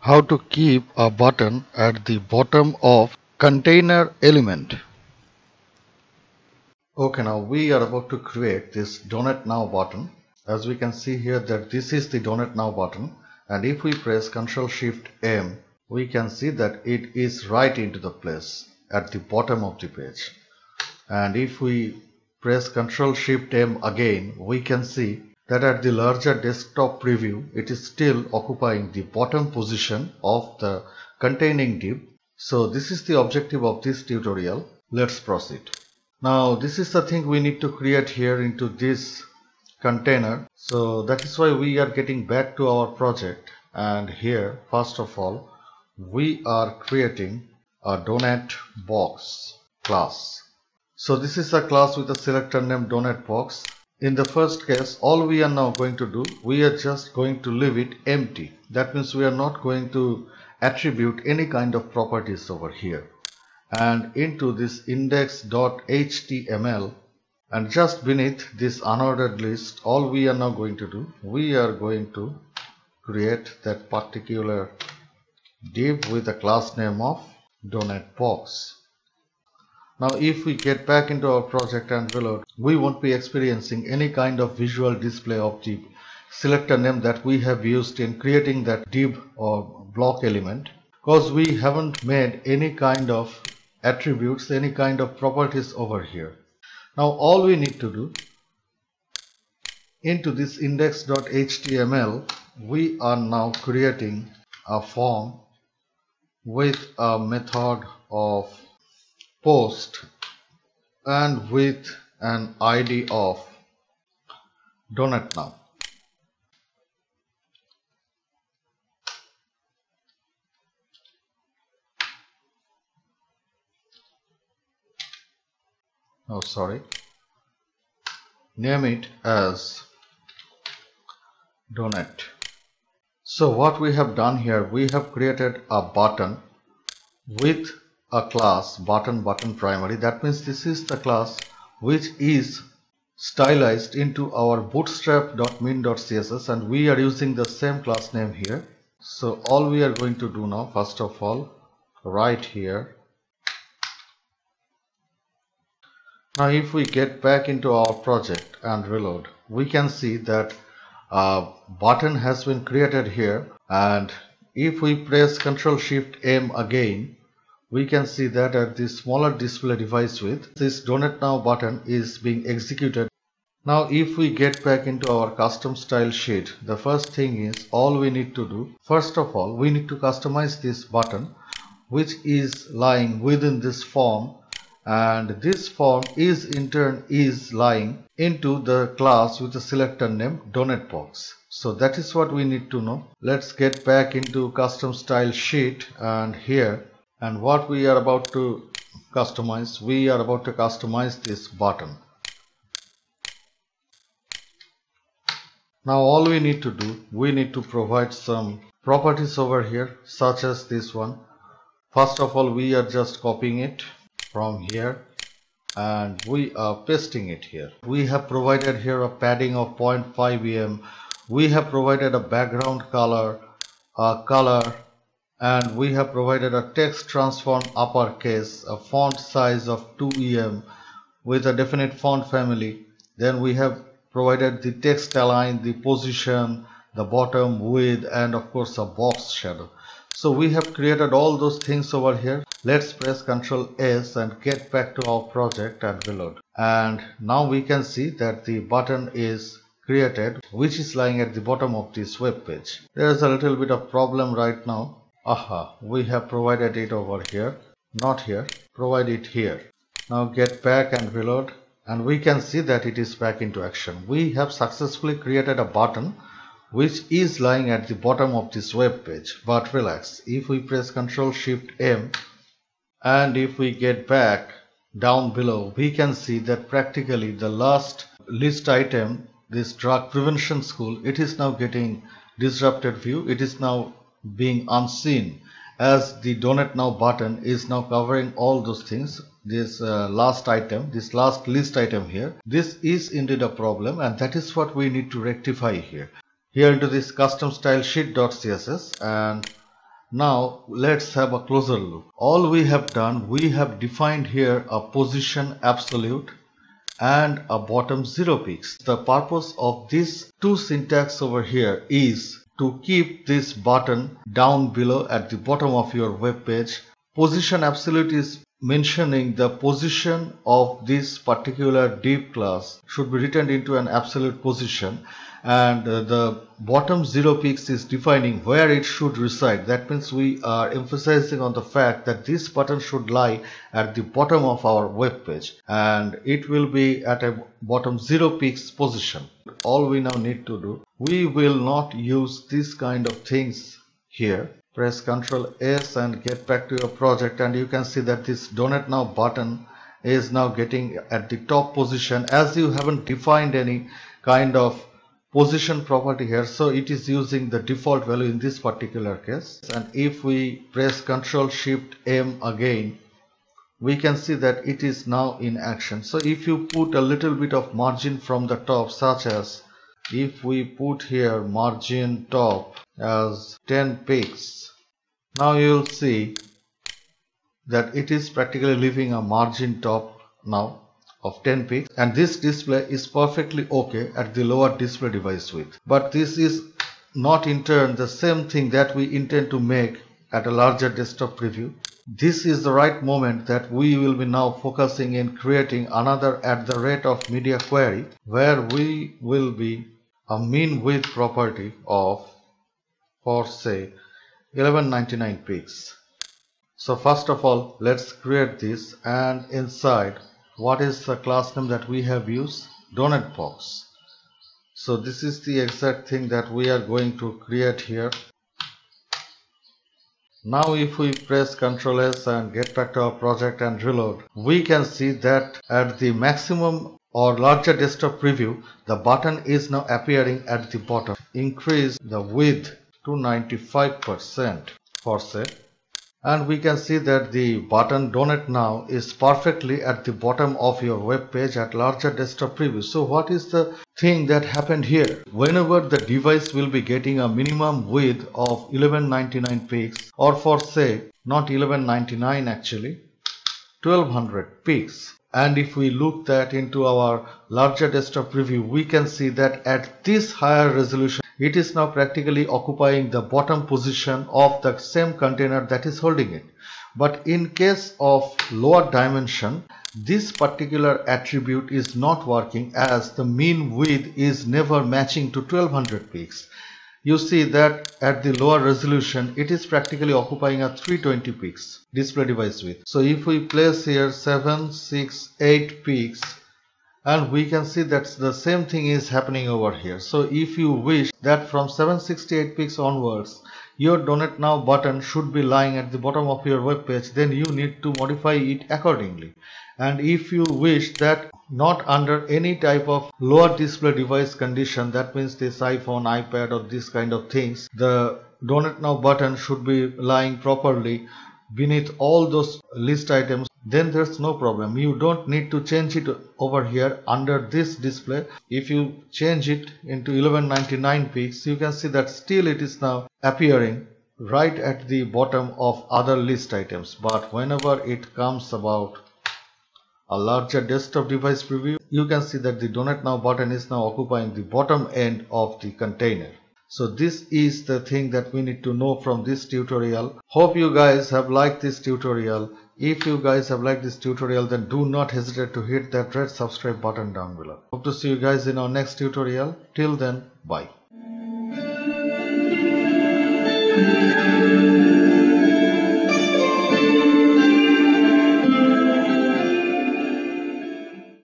how to keep a button at the bottom of container element. Okay, now we are about to create this donate now button. As we can see here that this is the donate now button and if we press Ctrl Shift M we can see that it is right into the place at the bottom of the page and if we press Ctrl Shift M again we can see that at the larger desktop preview it is still occupying the bottom position of the containing div. So this is the objective of this tutorial. Let's proceed. Now this is the thing we need to create here into this container. So that is why we are getting back to our project and here first of all we are creating a donate box class. So this is a class with a selector name donate box in the first case all we are now going to do we are just going to leave it empty. That means we are not going to attribute any kind of properties over here. And into this index.html and just beneath this unordered list all we are now going to do we are going to create that particular div with a class name of donate box now if we get back into our project and reload, we won't be experiencing any kind of visual display of the selector name that we have used in creating that div or block element because we haven't made any kind of attributes, any kind of properties over here. Now all we need to do into this index.html we are now creating a form with a method of post and with an ID of donut now. Oh, sorry. Name it as donut So what we have done here, we have created a button with a class button button primary. That means this is the class which is stylized into our bootstrap.min.css and we are using the same class name here. So all we are going to do now first of all right here. Now if we get back into our project and reload we can see that a button has been created here. And if we press ctrl shift m again we can see that at the smaller display device width, this donate now button is being executed. Now if we get back into our custom style sheet, the first thing is all we need to do, first of all we need to customize this button which is lying within this form and this form is in turn is lying into the class with the selector name donate box. So that is what we need to know. Let's get back into custom style sheet and here and what we are about to customize we are about to customize this button. Now all we need to do we need to provide some properties over here such as this one. First of all we are just copying it from here and we are pasting it here. We have provided here a padding of 0.5 em we have provided a background color a color and we have provided a text transform uppercase a font size of 2 em with a definite font family. Then we have provided the text align the position the bottom width and of course a box shadow. So we have created all those things over here. Let's press ctrl s and get back to our project and reload. And now we can see that the button is created which is lying at the bottom of this web page. There is a little bit of problem right now aha we have provided it over here not here. Provide it here. Now get back and reload. And we can see that it is back into action. We have successfully created a button which is lying at the bottom of this web page. But relax if we press ctrl shift m and if we get back down below we can see that practically the last list item this drug prevention school it is now getting disrupted view. It is now being unseen as the donate now button is now covering all those things this uh, last item this last list item here this is indeed a problem and that is what we need to rectify here here into this custom style sheet.css and Now let's have a closer look. All we have done, we have defined here a position absolute and a bottom zero peaks. The purpose of this two syntax over here is to keep this button down below at the bottom of your web page. Position absolute is mentioning the position of this particular div class should be written into an absolute position and the bottom zero peaks is defining where it should reside. That means we are emphasizing on the fact that this button should lie at the bottom of our web page. And it will be at a bottom zero peaks position. All we now need to do we will not use this kind of things here. Press ctrl s and get back to your project. And you can see that this donate now button is now getting at the top position. As you haven't defined any kind of position property here. So it is using the default value in this particular case. And if we press ctrl shift m again we can see that it is now in action. So if you put a little bit of margin from the top such as if we put here margin top as 10 pixels now you'll see that it is practically leaving a margin top now of 10 pixels and this display is perfectly okay at the lower display device width. But this is not in turn the same thing that we intend to make at a larger desktop preview. This is the right moment that we will be now focusing in creating another at the rate of media query where we will be a min width property of for say 1199 pixels. So first of all let's create this and inside what is the class name that we have used? Donate box. So this is the exact thing that we are going to create here. Now if we press ctrl s and get back to our project and reload we can see that at the maximum or larger desktop preview the button is now appearing at the bottom. Increase the width to 95 percent for say and we can see that the button donate now is perfectly at the bottom of your web page at larger desktop preview. So what is the thing that happened here? Whenever the device will be getting a minimum width of 1199 pixels or for say not 1199 actually 1200 pixels. And if we look that into our larger desktop preview we can see that at this higher resolution it is now practically occupying the bottom position of the same container that is holding it. But in case of lower dimension, this particular attribute is not working as the mean width is never matching to 1200 pixels. You see that at the lower resolution, it is practically occupying a 320 pixels display device width. So if we place here 768 pixels, and we can see that the same thing is happening over here. So if you wish that from 768 pixels onwards your donate now button should be lying at the bottom of your web page then you need to modify it accordingly. And if you wish that not under any type of lower display device condition that means this iphone ipad or this kind of things the donate now button should be lying properly beneath all those list items then there's no problem. You don't need to change it over here under this display. If you change it into 1199 pixels you can see that still it is now appearing right at the bottom of other list items. But whenever it comes about a larger desktop device preview you can see that the donate now button is now occupying the bottom end of the container. So this is the thing that we need to know from this tutorial. Hope you guys have liked this tutorial if you guys have liked this tutorial then do not hesitate to hit that red subscribe button down below. Hope to see you guys in our next tutorial. Till then, bye.